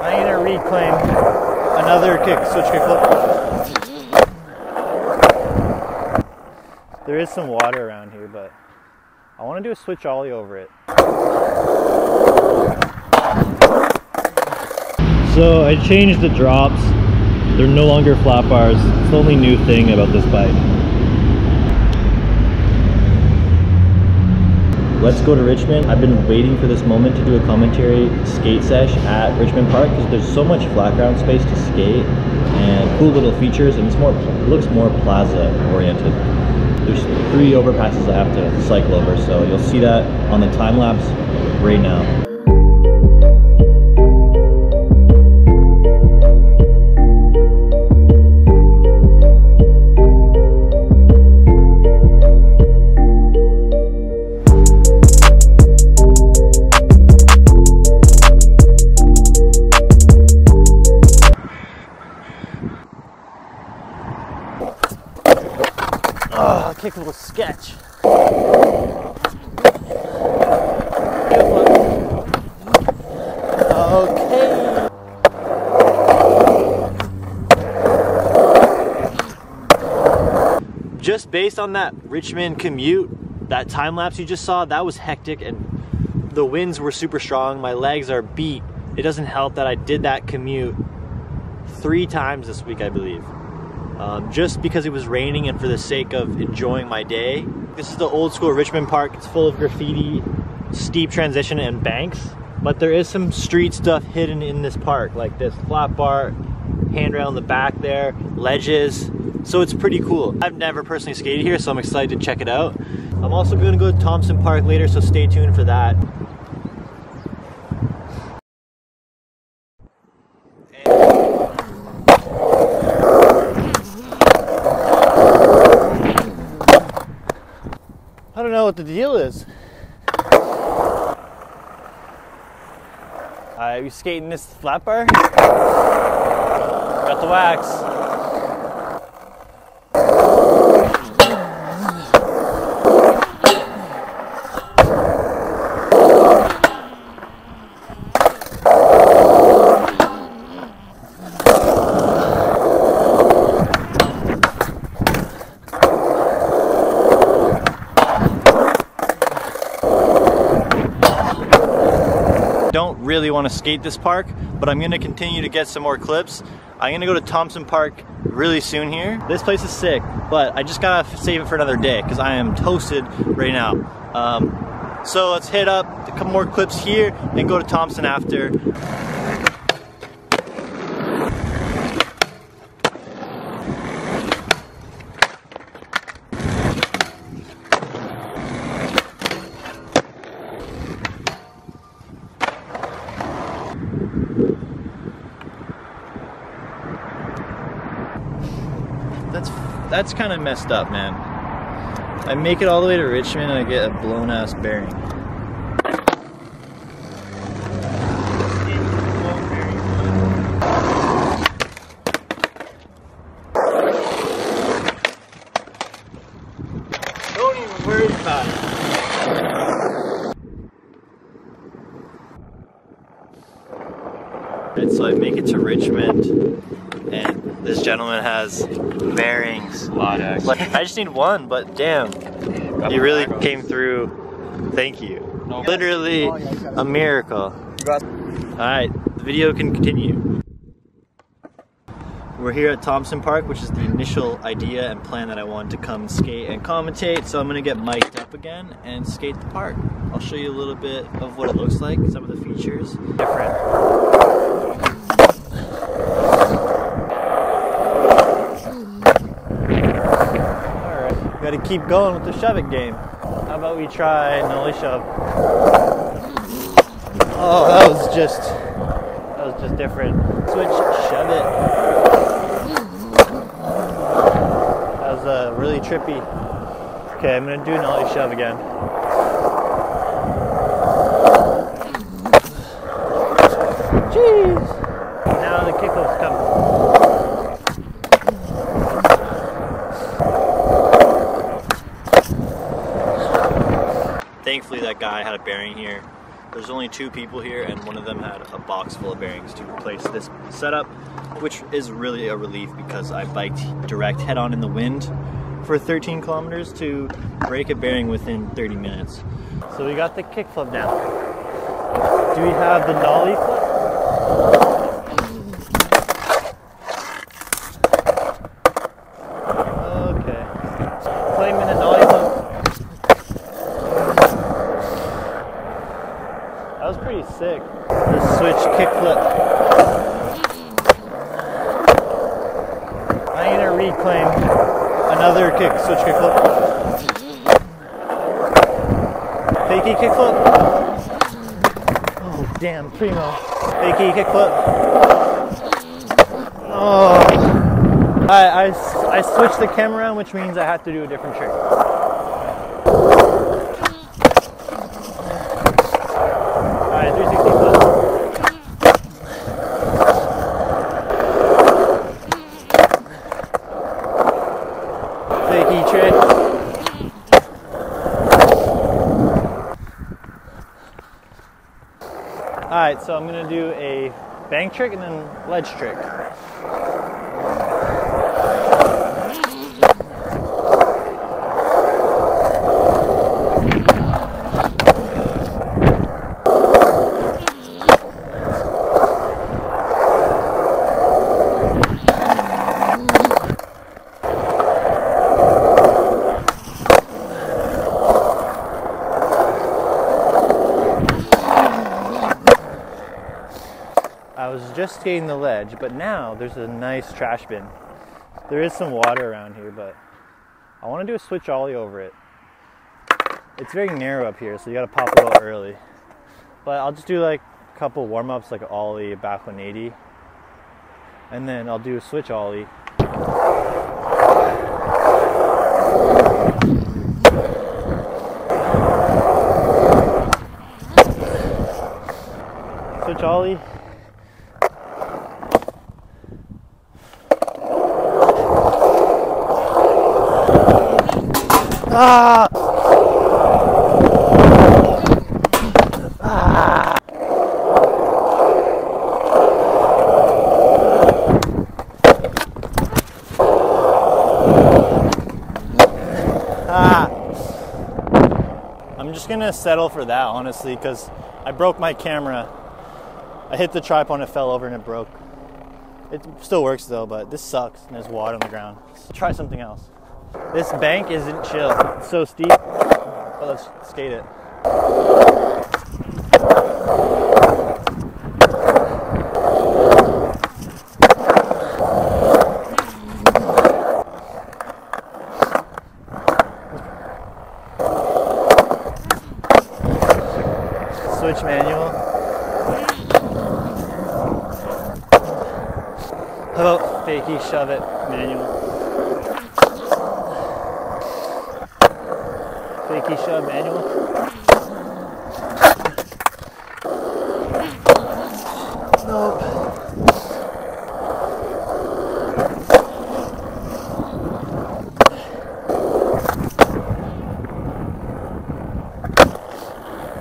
I'm gonna reclaim another kick, switch kick flip. There is some water around here, but I want to do a switch ollie over it. So I changed the drops. They're no longer flat bars. It's the only new thing about this bike. Let's go to Richmond. I've been waiting for this moment to do a commentary skate sesh at Richmond Park because there's so much flat ground space to skate and cool little features and it's more it looks more plaza oriented. There's three overpasses I have to cycle over so you'll see that on the time lapse right now. Oh, kick was sketch. Okay. Just based on that Richmond commute, that time lapse you just saw, that was hectic and the winds were super strong. My legs are beat. It doesn't help that I did that commute three times this week, I believe um, just because it was raining and for the sake of enjoying my day. This is the old school Richmond Park. It's full of graffiti, steep transition, and banks. But there is some street stuff hidden in this park, like this flat bar, handrail in the back there, ledges. So it's pretty cool. I've never personally skated here, so I'm excited to check it out. I'm also to go to Thompson Park later, so stay tuned for that. What the deal is. Uh, Alright, we skating this flat bar. Got the wax. don't really want to skate this park, but I'm going to continue to get some more clips. I'm going to go to Thompson Park really soon here. This place is sick, but I just got to save it for another day because I am toasted right now. Um, so let's hit up a couple more clips here and go to Thompson after. That's kind of messed up, man. I make it all the way to Richmond and I get a blown ass bearing. Don't even worry about it. So I make it to Richmond, and this gentleman has bearings. Laudex. Like, I just need one, but damn, you really came through. Thank you. No. Literally a miracle. Alright, the video can continue. We're here at Thompson Park, which is the initial idea and plan that I wanted to come skate and commentate. So I'm gonna get mic'd up again and skate the park. I'll show you a little bit of what it looks like, some of the features. Different. Alright, gotta keep going with the shove it game. How about we try nollie shove? Oh, that was just, that was just different. Switch, shove it. That was uh, really trippy. Okay, I'm gonna do nollie shove again. Jeez. Now the kickflip's coming. Thankfully that guy had a bearing here. There's only two people here, and one of them had a box full of bearings to replace this setup, which is really a relief because I biked direct head on in the wind for 13 kilometers to break a bearing within 30 minutes. So we got the kickflip now. Do we have the nollie flip? Okay. Claim in a nollie flip. That was pretty sick. The switch kickflip. I'm gonna reclaim another kick, switch kickflip. Fakey kickflip. Oh damn, primo. Fakey kickflip. Oh. I, I, I switched the camera around, which means I have to do a different trick. Alright, 360 flip. Fakey trick. Alright, so I'm gonna do a bank trick and then ledge trick. Just skating the ledge, but now there's a nice trash bin. There is some water around here, but I want to do a switch ollie over it. It's very narrow up here, so you got to pop a little early. But I'll just do like a couple warm ups, like ollie, back 180, and then I'll do a switch ollie. Switch ollie. Ah! Ah! I'm just gonna settle for that, honestly, because I broke my camera. I hit the tripod and it fell over and it broke. It still works though, but this sucks and there's water on the ground. Let's try something else. This bank isn't chill. It's so steep. But let's skate it. Switch manual. Oh, fakey, shove it, manual. Fakey shove manual. Nope.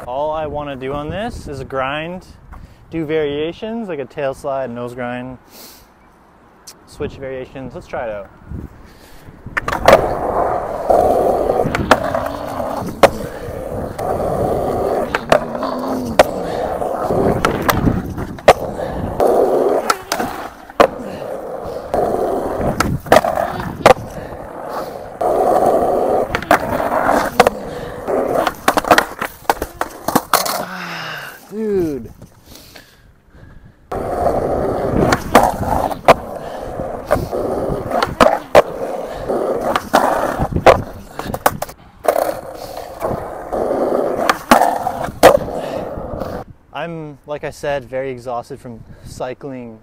All I want to do on this is grind, do variations like a tail slide, nose grind, switch variations. Let's try it out. I'm, like I said, very exhausted from cycling.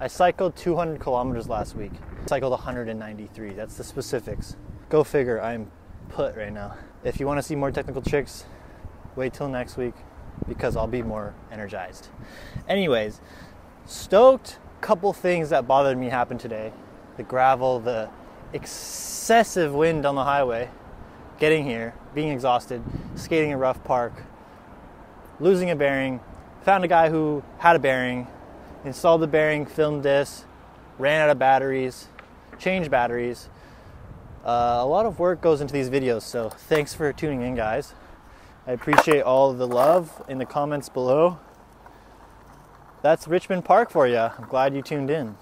I cycled 200 kilometers last week. Cycled 193. That's the specifics. Go figure. I'm put right now. If you want to see more technical tricks, wait till next week because I'll be more energized. Anyways, stoked. Couple things that bothered me happened today. The gravel, the excessive wind on the highway, getting here, being exhausted, skating a rough park, losing a bearing. Found a guy who had a bearing, installed the bearing, filmed this, ran out of batteries, changed batteries. Uh, a lot of work goes into these videos, so thanks for tuning in, guys. I appreciate all the love in the comments below. That's Richmond Park for you. I'm glad you tuned in.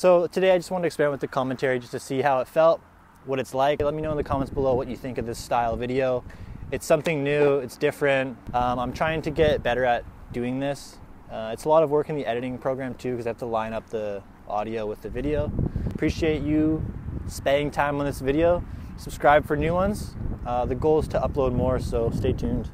So today I just wanted to experiment with the commentary just to see how it felt, what it's like. Let me know in the comments below what you think of this style video. It's something new, it's different. Um, I'm trying to get better at doing this. Uh, it's a lot of work in the editing program too because I have to line up the audio with the video. Appreciate you spending time on this video. Subscribe for new ones. Uh, the goal is to upload more, so stay tuned.